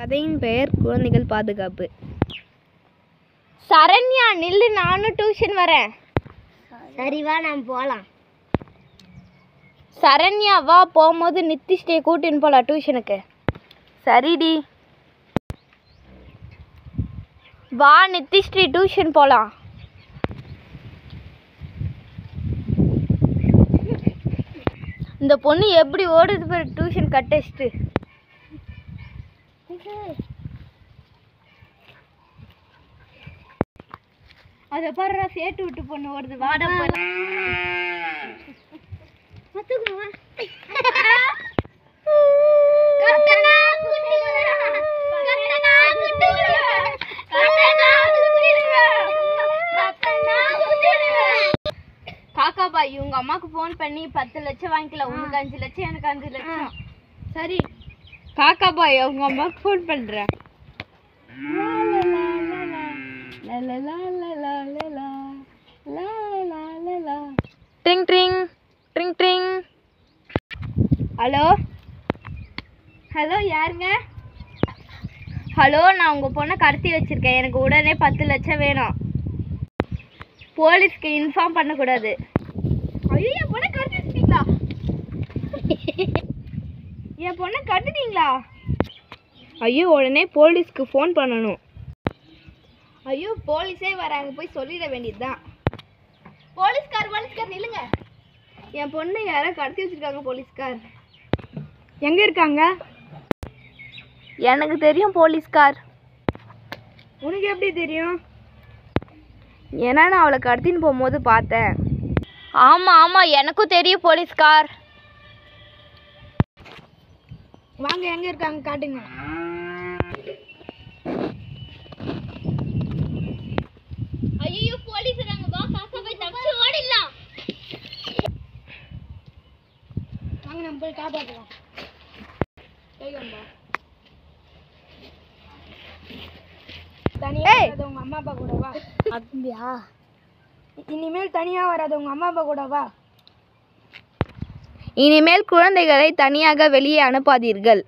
கதையின் பெயர் குழந்தைகள் பாதுகாப்பு. சரண்யா நில்லு நானும் டியூஷன் வரேன். சரி வா நம்ம போகலாம் சரண்யா வா போகும்போது நித்திஷ்டே கூட்டின்னு போகலாம் டியூஷனுக்கு சரிடி. வா நித்திஷ்ரீ டியூஷன் போகலாம் இந்த பொண்ணு எப்படி ஓடுது பாரு டியூஷன் கட்டச்சிட்டு அதை பாரு சேட்டு விட்டு பொண்ணு ஓடுது. வாட போல காக்கா பாய் உங்க அம்மாக்கு ஃபோன் பண்ணி பத்து லட்சம் வாங்கிக்கலாம் உனக்கு அஞ்சு லட்சம் எனக்கு அஞ்சு லட்சம். சரி. காக்கா பாய் உங்க அம்மாக்கு ஃபோன் பண்ணுறேன் ட்ரிங் ட்ரிங் ட்ரிங் ட்ரிங் ஹலோ ஹலோ யாருங்க? ஹலோ நான் உங்கள் பொண்ணை கடத்தி வச்சுருக்கேன். எனக்கு உடனே பத்து லட்சம் வேணும். போலீஸ்க்கு இன்ஃபார்ம் பண்ணக்கூடாது. ஐயோ என் பொண்ணை கடத்தி வச்சிட்டீங்களா என் பொண்ணை கடத்திட்டீங்களா ஐயோ உடனே போலீஸ்க்கு ஃபோன் பண்ணணும். ஐயோ போலீஸே வராங்க போய் சொல்லிட வேண்டியதுதான். போலீஸ்கார் போலீஸ்கார் நில்லுங்க. என் பொண்ணை யாரோ கடத்தி வச்சிருக்காங்க போலீஸ்கார். எங்கே இருக்காங்க? எனக்கு தெரியும் போலீஸ்கார். உனக்கு எப்படி தெரியும்? ஏன்னா நான் அவளை கடத்தின்னு போகும்போது பார்த்தேன். ஆமா ஆமா எனக்கும் தெரியும் போலீஸ்கார். வாங்க எங்கே இருக்காங்க காட்டுங்க. ஐயோ போலீஸ் வராங்க. வா காக்கா போய் தப்பிச்சு ஓடிடலாம். வாங்க நம்ம போய் காப்பாற்றலாம் வராத உங்க அம்மா அப்பா கூட வா. அப்படியா? இனிமேல் தனியாக வராத உங்க அம்மா அப்பா கூட வா. இனிமேல் குழந்தைகளை தனியாக வெளியே அனுப்பாதீர்கள்.